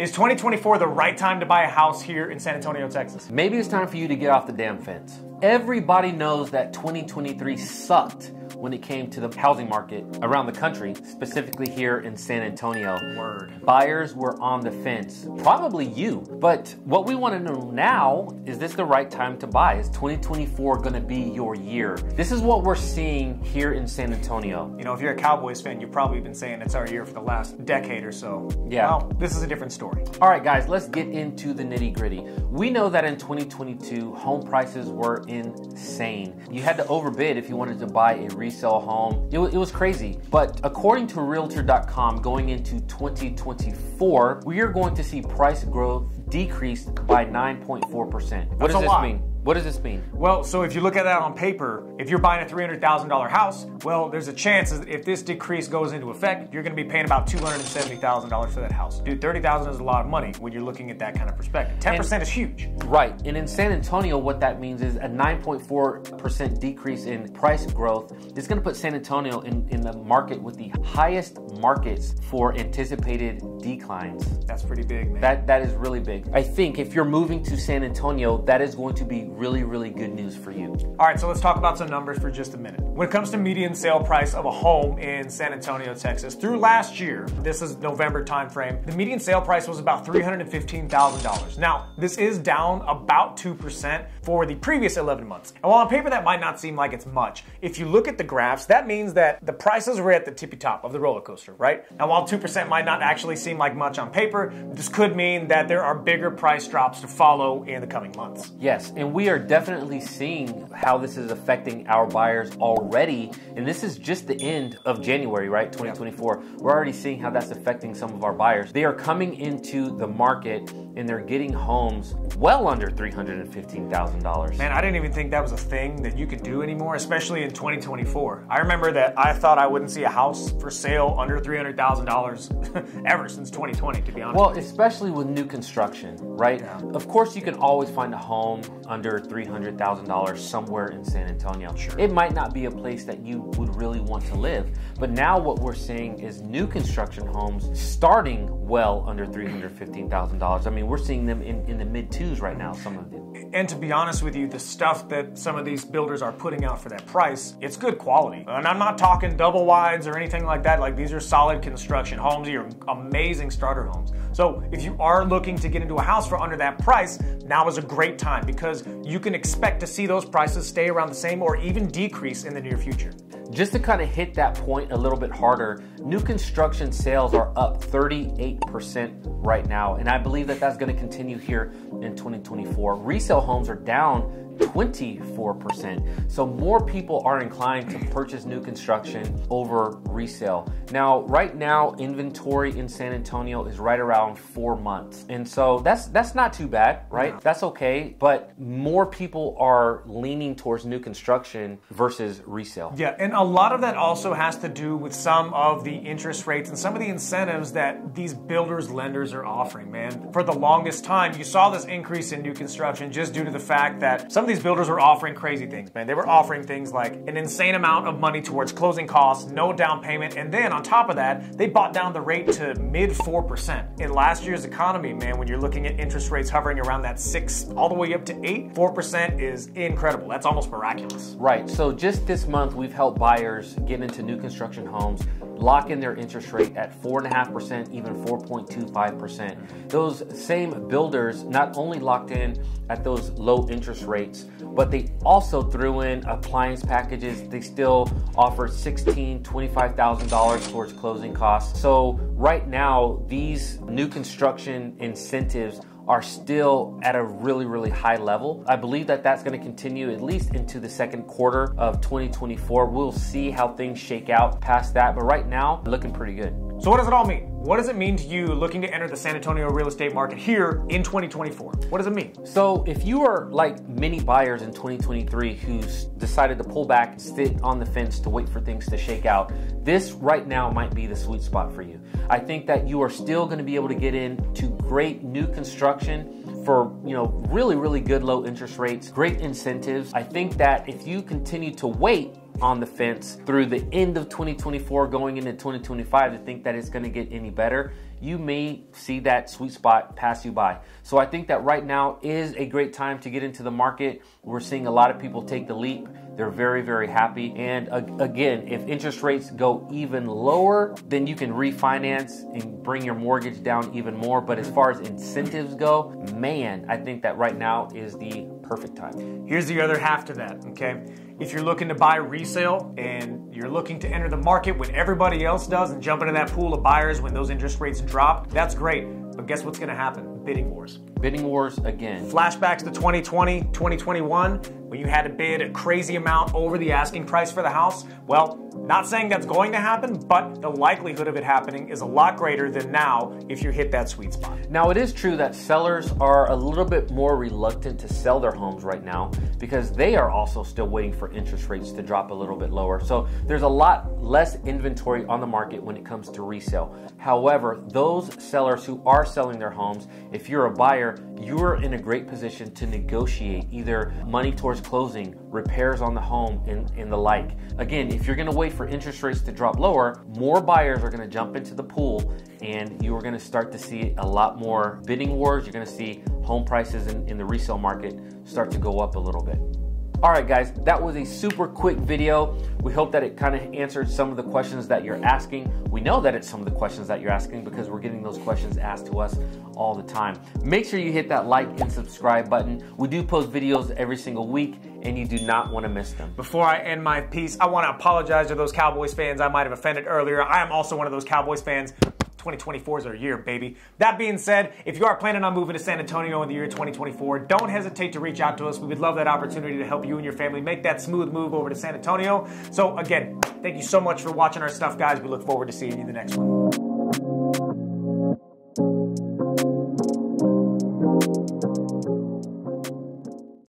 Is 2024 the right time to buy a house here in San Antonio, Texas? Maybe it's time for you to get off the damn fence. Everybody knows that 2023 sucked when it came to the housing market around the country, specifically here in San Antonio. Word. Buyers were on the fence, probably you. But what we want to know now is this the right time to buy? Is 2024 going to be your year? This is what we're seeing here in San Antonio. You know, if you're a Cowboys fan, you've probably been saying it's our year for the last decade or so. Yeah. Well, this is a different story. All right, guys, let's get into the nitty gritty. We know that in 2022, home prices were insane. You had to overbid if you wanted to buy a resale home. It, it was crazy. But according to Realtor.com, going into 2024, we are going to see price growth decrease by 9.4%. What That's does this lot. mean? What does this mean? Well, so if you look at that on paper, if you're buying a $300,000 house, well, there's a chance that if this decrease goes into effect, you're going to be paying about $270,000 for that house. Dude, 30,000 is a lot of money when you're looking at that kind of perspective. 10% is huge. Right. And in San Antonio, what that means is a 9.4% decrease in price growth is going to put San Antonio in, in the market with the highest markets for anticipated declines. That's pretty big, man. That that is really big. I think if you're moving to San Antonio, that is going to be really, really good news for you. All right, so let's talk about some numbers for just a minute. When it comes to median sale price of a home in San Antonio, Texas, through last year, this is November timeframe, the median sale price was about $315,000. Now, this is down about 2% for the previous 11 months. And while on paper that might not seem like it's much, if you look at the graphs, that means that the prices were at the tippy top of the roller coaster, right? Now, while 2% might not actually seem like much on paper, this could mean that there are bigger price drops to follow in the coming months. Yes, and we are definitely seeing how this is affecting our buyers already. And this is just the end of January, right? 2024. We're already seeing how that's affecting some of our buyers. They are coming into the market and they're getting homes well under $315,000. Man, I didn't even think that was a thing that you could do anymore, especially in 2024. I remember that I thought I wouldn't see a house for sale under $300,000 ever since 2020, to be honest. Well, especially with new construction, right? Yeah. Of course, you can always find a home under $300,000 somewhere in San Antonio. Sure. It might not be a place that you would really want to live, but now what we're seeing is new construction homes starting well under $315,000. I mean, we're seeing them in, in the mid twos right now, some of them. and to be honest with you, the stuff that some of these builders are putting out for that price, it's good quality. And I'm not talking double wides or anything like that. Like these are solid construction homes. These are amazing starter homes. So if you are looking to get into a house for under that price, now is a great time because you can expect to see those prices stay around the same or even decrease in the near future. Just to kind of hit that point a little bit harder, new construction sales are up 38% right now, and I believe that that's going to continue here in 2024. Resale homes are down 24%. So more people are inclined to purchase new construction over resale. Now, right now, inventory in San Antonio is right around four months. And so that's that's not too bad, right? That's okay. But more people are leaning towards new construction versus resale. Yeah, and a lot of that also has to do with some of the interest rates and some of the incentives that these builders lenders are offering, man. For the longest time, you saw this increase in new construction just due to the fact that some of these builders were offering crazy things, man. They were offering things like an insane amount of money towards closing costs, no down payment, and then on top of that, they bought down the rate to mid 4%. In last year's economy, man, when you're looking at interest rates hovering around that 6 all the way up to 8, 4% is incredible. That's almost miraculous. Right. So just this month, we've helped buyers get into new construction homes, lock in their interest rate at 4.5%, even 4.25%. Those same builders not only locked in at those low interest rates, but they also threw in appliance packages. They still offer $16,000, $25,000 towards closing costs. So right now, these new construction incentives are still at a really, really high level. I believe that that's going to continue at least into the second quarter of 2024. We'll see how things shake out past that, but right now, looking pretty good. So, what does it all mean? What does it mean to you looking to enter the San Antonio real estate market here in 2024? What does it mean? So, if you are like many buyers in 2023 who's decided to pull back, sit on the fence to wait for things to shake out, this right now might be the sweet spot for you. I think that you are still going to be able to get into great new construction for you know really really good low interest rates great incentives i think that if you continue to wait on the fence through the end of 2024 going into 2025 to think that it's going to get any better you may see that sweet spot pass you by. So I think that right now is a great time to get into the market. We're seeing a lot of people take the leap. They're very, very happy. And again, if interest rates go even lower, then you can refinance and bring your mortgage down even more. But as far as incentives go, man, I think that right now is the perfect time. Here's the other half to that, okay? If you're looking to buy resale and you're looking to enter the market when everybody else does and jump into that pool of buyers when those interest rates drop, that's great. But guess what's going to happen? Bidding wars. Bidding wars again. Flashbacks to 2020, 2021, when you had to bid a crazy amount over the asking price for the house. Well, not saying that's going to happen, but the likelihood of it happening is a lot greater than now if you hit that sweet spot. Now, it is true that sellers are a little bit more reluctant to sell their homes right now because they are also still waiting for interest rates to drop a little bit lower. So there's a lot less inventory on the market when it comes to resale. However, those sellers who are selling their homes, if you're a buyer, you're in a great position to negotiate either money towards closing, repairs on the home, and, and the like. Again, if you're to wait for interest rates to drop lower, more buyers are to jump into the pool and you are to start to see a lot more bidding wars. You're to see home prices in, in the resale market start to go up a little bit. All right, guys, that was a super quick video. We hope that it kind of answered some of the questions that you're asking. We know that it's some of the questions that you're asking because we're getting those questions asked to us all the time. Make sure you hit that like and subscribe button. We do post videos every single week and you do not want to miss them. Before I end my piece, I want to apologize to those Cowboys fans I might have offended earlier. I am also one of those Cowboys fans 2024 is our year, baby. That being said, if you are planning on moving to San Antonio in the year 2024, don't hesitate to reach out to us. We would love that opportunity to help you and your family make that smooth move over to San Antonio. So, again, thank you so much for watching our stuff, guys. We look forward to seeing you in the next one.